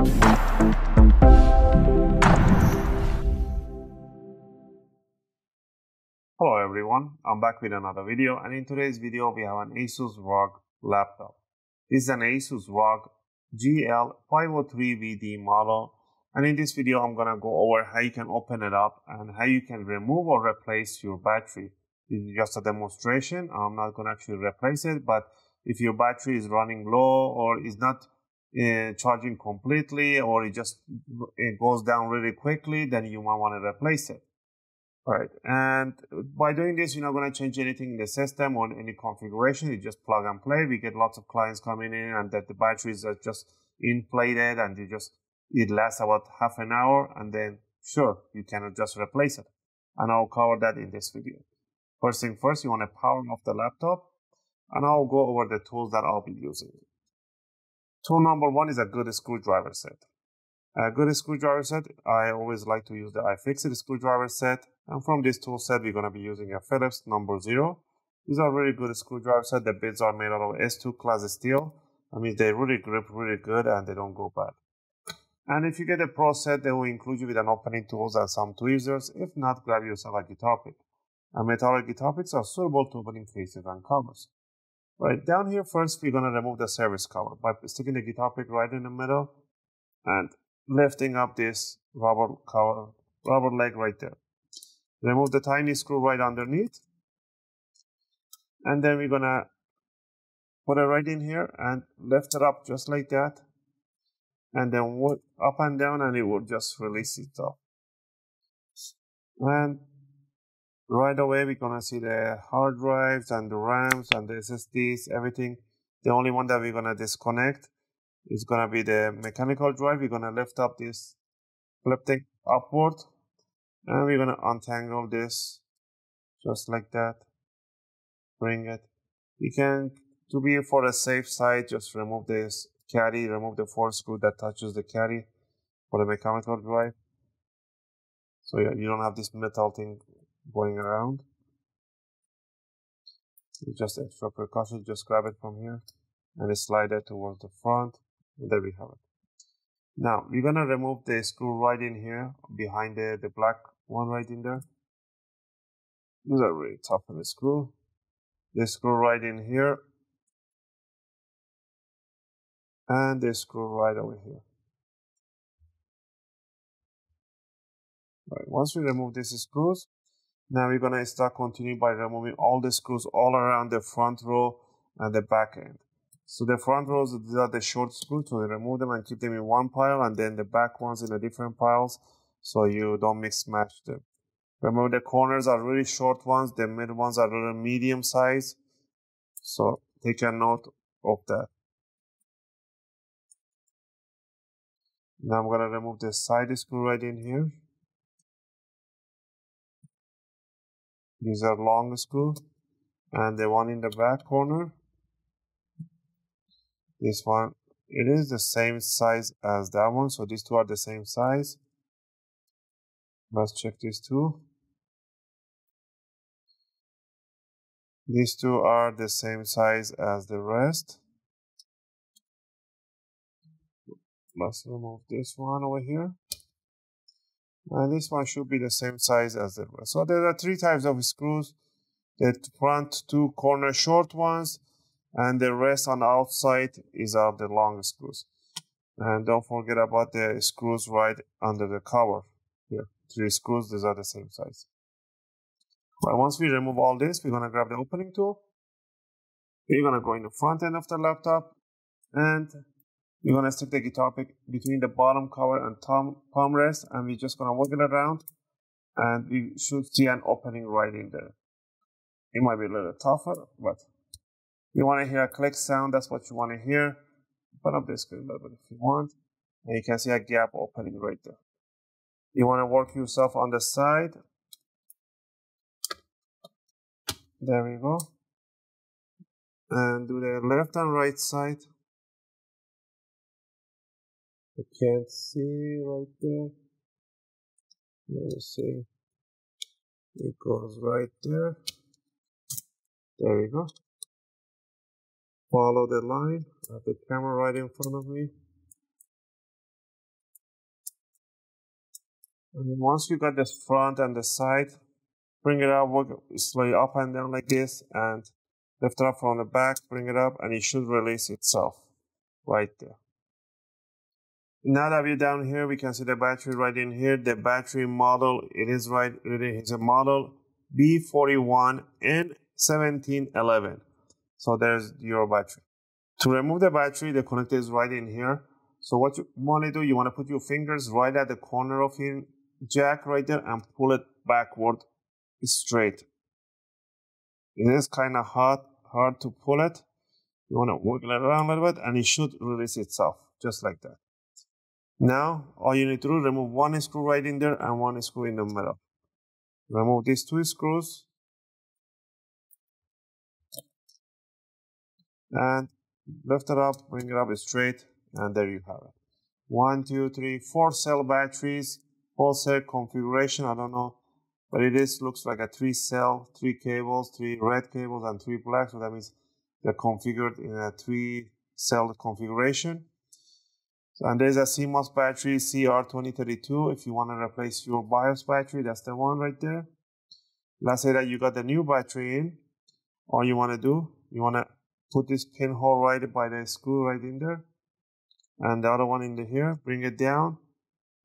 Hello everyone, I'm back with another video and in today's video we have an Asus ROG laptop. This is an Asus ROG GL503VD model and in this video I'm gonna go over how you can open it up and how you can remove or replace your battery. This is just a demonstration, I'm not gonna actually replace it but if your battery is running low or is not uh, charging completely or it just it goes down really quickly then you might want to replace it. Right, and by doing this, you're not going to change anything in the system or any configuration. You just plug and play. We get lots of clients coming in and that the batteries are just inflated and you just, it lasts about half an hour and then sure, you can just replace it. And I'll cover that in this video. First thing first, you want to power off the laptop and I'll go over the tools that I'll be using. Tool number one is a good screwdriver set. A good screwdriver set, I always like to use the iFixit screwdriver set. And from this tool set, we're going to be using a Phillips number zero. These are really good screwdriver set. The bits are made out of S2 class steel. I mean, they really grip really good and they don't go bad. And if you get a pro set, they will include you with an opening tools and some tweezers. If not, grab yourself a guitar pick. And metallic guitar picks are suitable to opening cases and covers. Right, down here first, we're to remove the service cover by sticking the guitar pick right in the middle and lifting up this rubber cover, rubber leg right there. Remove the tiny screw right underneath. And then we're gonna put it right in here and lift it up just like that. And then up and down and it will just release itself. And right away we're gonna see the hard drives and the RAMs and the SSDs, everything. The only one that we're gonna disconnect is to be the mechanical drive. We're to lift up this flip thing upward and we're to untangle this just like that. Bring it. You can, to be for a safe side, just remove this caddy, remove the four screw that touches the caddy for the mechanical drive. So yeah, you don't have this metal thing going around. Just extra precaution, just grab it from here and slide it towards the front. And there we have it. Now we're gonna remove the screw right in here behind the, the black one right in there. These are really tough on the screw. The screw right in here. And the screw right over here. Right once we remove these screws now we're gonna start continuing by removing all the screws all around the front row and the back end so the front rows, these are the short screws, so remove them and keep them in one pile, and then the back ones in the different piles, so you don't mix match them. Remember the corners are really short ones, the mid ones are really medium size, so take a note of that. Now I'm to remove the side screw right in here. These are long screw and the one in the back corner this one it is the same size as that one. So these two are the same size. Let's check these two. These two are the same size as the rest. Let's remove this one over here and this one should be the same size as the rest. So there are three types of screws. The front two corner short ones and the rest on the outside is of the long screws. And don't forget about the screws right under the cover here. Three screws these are the same size. But once we remove all this we're going to grab the opening tool. We're going to go in the front end of the laptop and we're to stick the guitar pick between the bottom cover and thumb, palm rest and we're just to wiggle it around and we should see an opening right in there it might be a little tougher but you want to hear a click sound, that's what you want to hear. Put up this screen a little bit if you want. And you can see a gap opening right there. You want to work yourself on the side. There we go. And do the left and right side. You can't see right there. Let me see. It goes right there. There we go follow the line. I have the camera right in front of me. And once you got the front and the side, bring it up, work slowly up and down like this, and lift it up from the back, bring it up, and it should release itself right there. Now that we're down here, we can see the battery right in here. The battery model, it is right, it is a model B41N1711. So there's your battery. To remove the battery, the connector is right in here. So what you want to do, you want to put your fingers right at the corner of your jack right there and pull it backward straight. It is kind of hard, hard to pull it. You want to wiggle it around a little bit and it should release itself, just like that. Now, all you need to do, remove one screw right in there and one screw in the middle. Remove these two screws. And lift it up, bring it up straight, and there you have it. One, two, three, four cell batteries, whole cell configuration. I don't know, but it is looks like a three cell, three cables, three red cables, and three black. So that means they're configured in a three cell configuration. And there's a CMOS battery CR2032. If you want to replace your BIOS battery, that's the one right there. Let's say that you got the new battery in. All you want to do, you want to put this pinhole right by the screw right in there. And the other one in the here, bring it down.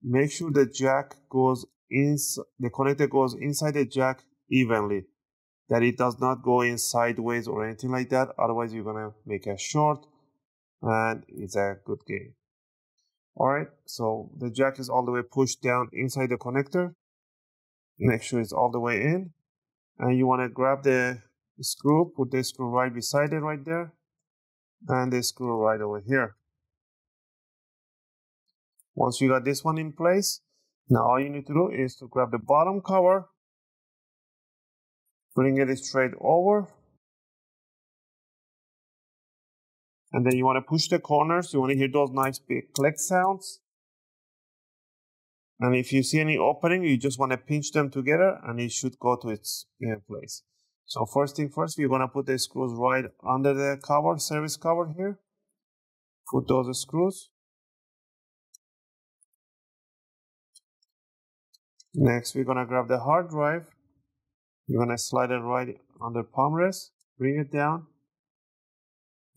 Make sure the jack goes in, the connector goes inside the jack evenly. That it does not go in sideways or anything like that. Otherwise, you're going to make a short and it's a good game. Alright, so the jack is all the way pushed down inside the connector. Make sure it's all the way in. And you want to grab the screw, put the screw right beside it right there. And the screw right over here. Once you got this one in place, now all you need to do is to grab the bottom cover, bring it straight over, And then you want to push the corners. You want to hear those nice big click sounds. And if you see any opening, you just want to pinch them together and it should go to its place. So first thing first, we're going to put the screws right under the cover, service cover here. Put those screws. Next, we're going to grab the hard drive. You're going to slide it right under palm rest, bring it down,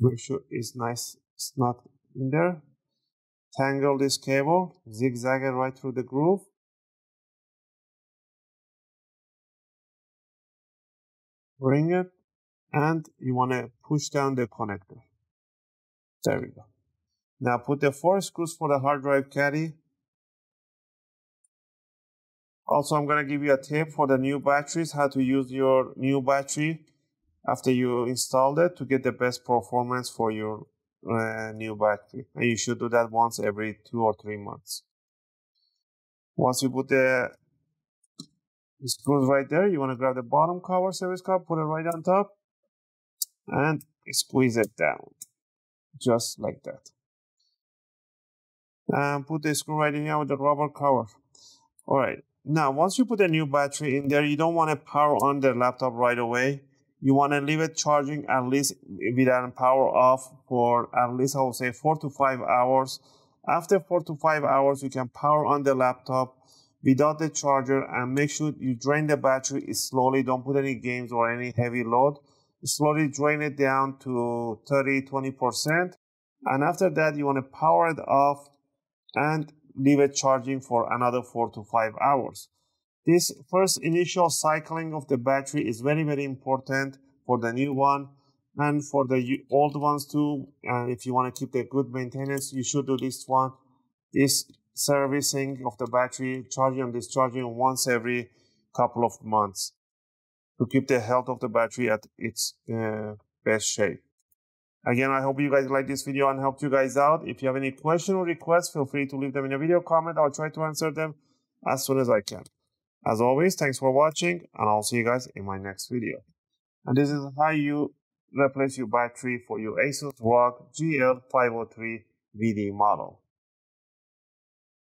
make sure it's nice it's not in there. Tangle this cable zigzag it right through the groove. Bring it and you want to push down the connector. There we go. Now put the four screws for the hard drive caddy. Also i'm going to give you a tip for the new batteries how to use your new battery after you installed it to get the best performance for your uh, new battery. And you should do that once every two or three months. Once you put the screws right there, you want to grab the bottom cover, service cover, put it right on top, and squeeze it down, just like that. And put the screw right in here with the rubber cover. All right. Now, once you put a new battery in there, you don't want to power on the laptop right away you want to leave it charging at least with an power off for at least I would say four to five hours. After four to five hours, you can power on the laptop without the charger and make sure you drain the battery slowly. Don't put any games or any heavy load. Slowly drain it down to 30, 20%. And after that, you want to power it off and leave it charging for another four to five hours. This first initial cycling of the battery is very, very important for the new one and for the old ones too. And if you want to keep the good maintenance, you should do this one. This servicing of the battery, charging and discharging once every couple of months to keep the health of the battery at its uh, best shape. Again, I hope you guys like this video and helped you guys out. If you have any question or requests, feel free to leave them in a video comment. I'll try to answer them as soon as I can. As always, thanks for watching and I'll see you guys in my next video. And this is how you replace your battery for your Asus ROG GL503 VD model.